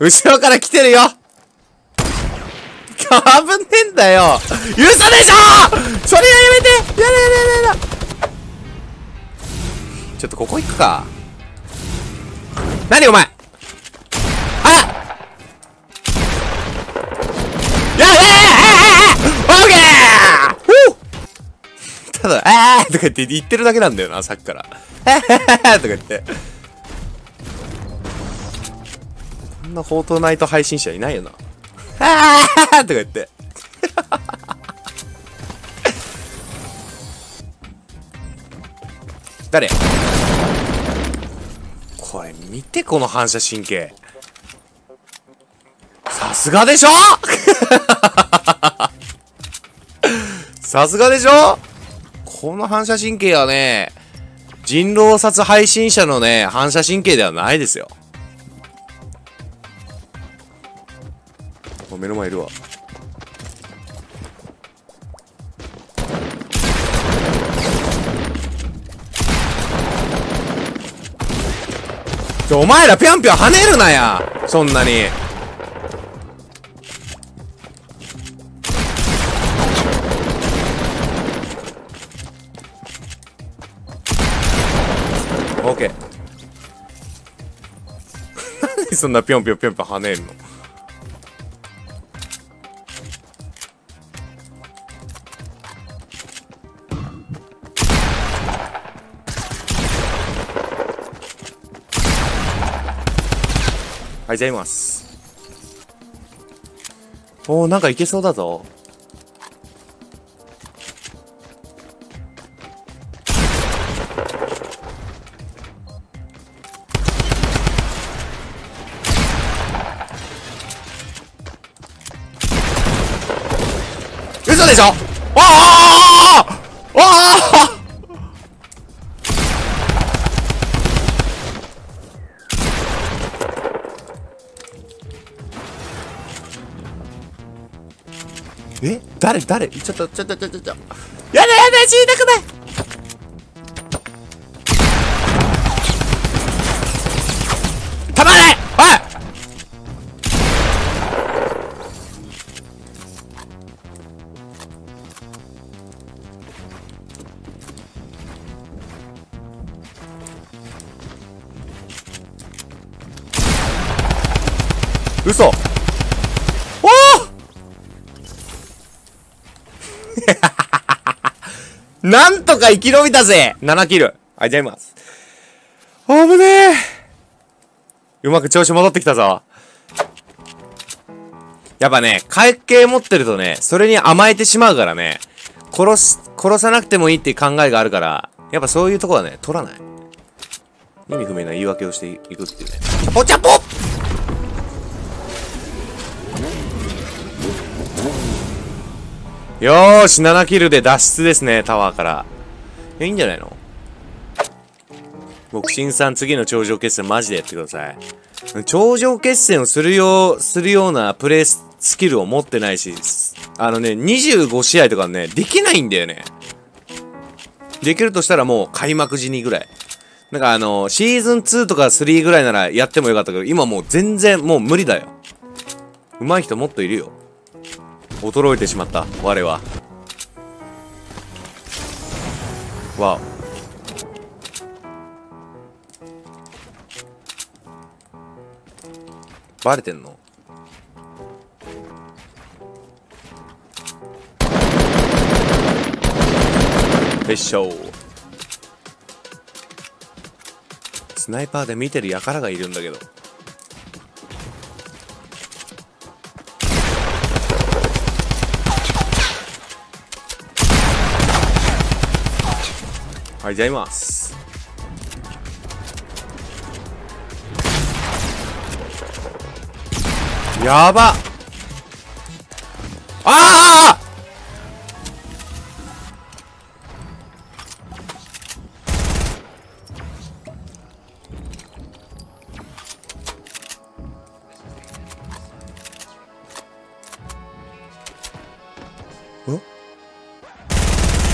後ろから来てるよ。危ねえんだよ。嘘でしょそれはやめて！やだやだやだやだちょっとここ行くか。何お前。あやややややオーケー！ふただ、あーとか言って言ってるだけなんだよな、さっきから。あーとか言って。んなフォートナイト配信者いないよな。あーとか言って。誰？これ見てこの反射神経。さすがでしょ？さすがでしょ？この反射神経はね、人狼殺配信者のね、反射神経ではないですよ。目の前いるわ。ちょ、お前らぴょんぴょん跳ねるなやそんなに。オッケー。なんでそんなぴょんぴょんぴょんぴょん跳ねるの？はい、じゃあいます。おー、なんかいけそうだぞ。嘘でしょ？ああああえ誰誰？ちょっとちょっとちょっと。ちょっとやだやだ死にたくない！たまれおい！嘘なんとか生き延びたぜ !7 キル。あ、じゃあいます。危ねえ。うまく調子戻ってきたぞ。やっぱね、回形持ってるとね、それに甘えてしまうからね、殺す、殺さなくてもいいっていう考えがあるから、やっぱそういうとこはね、取らない。意味不明な言い訳をしていくっていうね。お茶ぽよーし、7キルで脱出ですね、タワーから。いいいんじゃないの？牧神さん、次の頂上決戦マジでやってください。頂上決戦をするよう、するようなプレイスキルを持ってないし、あのね、25試合とかね、できないんだよね。できるとしたらもう開幕時にぐらい。なんかあの、シーズン2とか3ぐらいならやってもよかったけど、今もう全然もう無理だよ。上手い人もっといるよ。衰えてしまった、我は。わお。バレてんの？よいしょスナイパーで見てる輩がいるんだけどはいじゃあいます。やば。ああ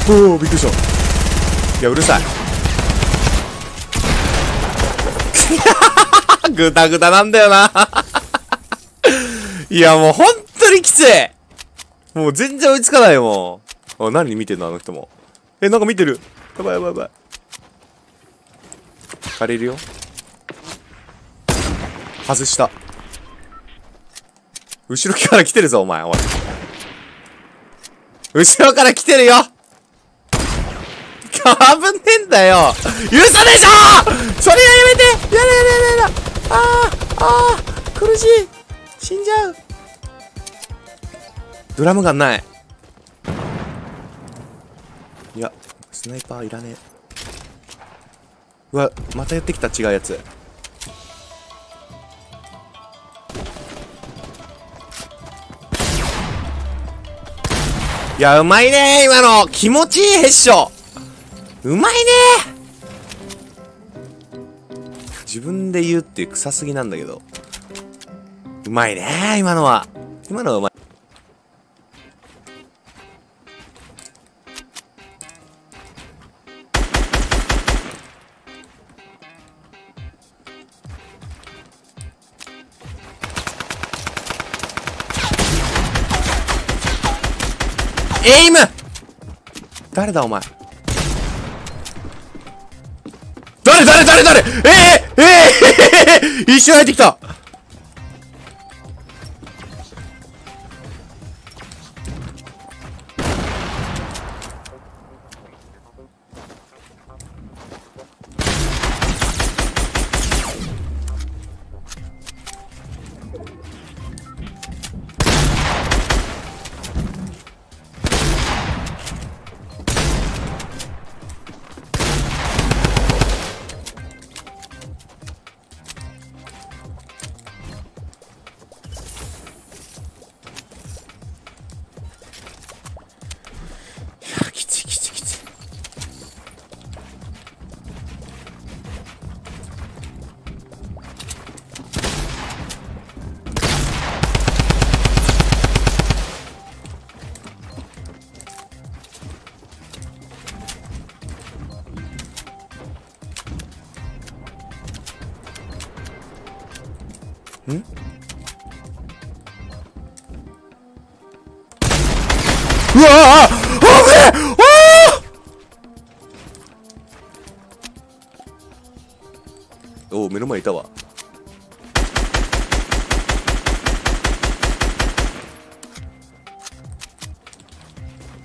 おおびっくりした。いやうるさい グダグダなんだよな いや、もう本当にきついもう全然追いつかないもん。あ、何見てんのあの人も。え、なんか見てる。やばいやばいやばい。借りるよ。外した。後ろから来てるぞ、お前、おい。後ろから来てるよ危ねえんだよ。嘘でしょそれはやめて！やだやだやだやだああ苦しい。死んじゃう。ドラムガンない。いやスナイパーいらねえ。うわまたやってきた。違うやつ。いやうまいね今の。気持ちいいヘッショ。うまいね。自分で言うって臭すぎなんだけど。うまいね今のは。今のはうまい。エイム！誰だお前？誰誰誰誰えー、えー、えー、一瞬入ってきた目の前いたわ。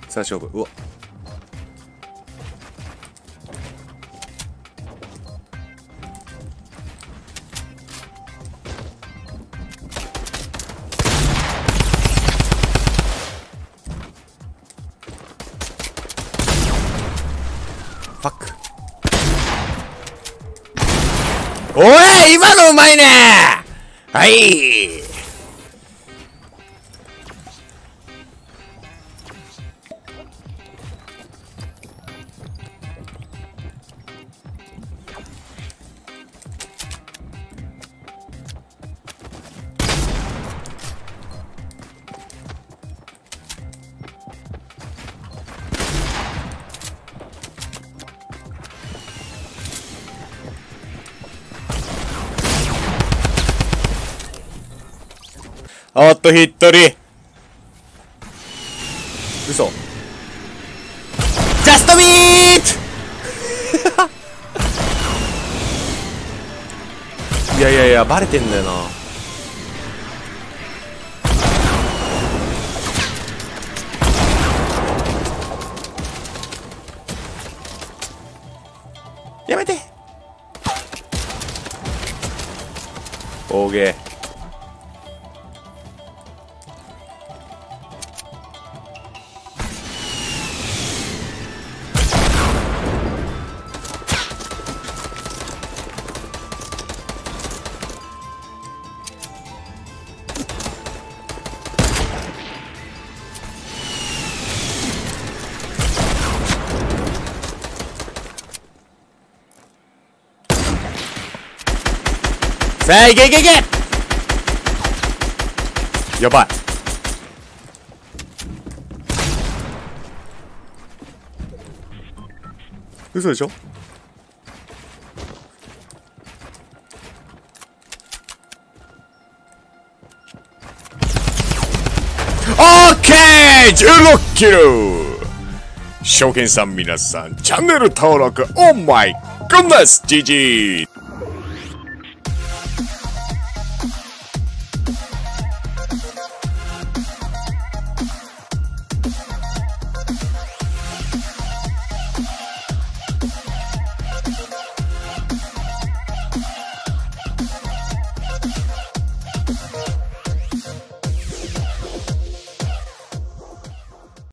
さあ勝負。うわ。おい今のうまいね。はい。おっとヒットリ嘘。ジャストミート！いやいやいやバレてんだよな。やめて。オーゲーさあいけいけいけ。やばい。嘘でしょ？16キロ。証券さん皆さんチャンネル登録オーマイゴンナス！GG